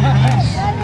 Gracias.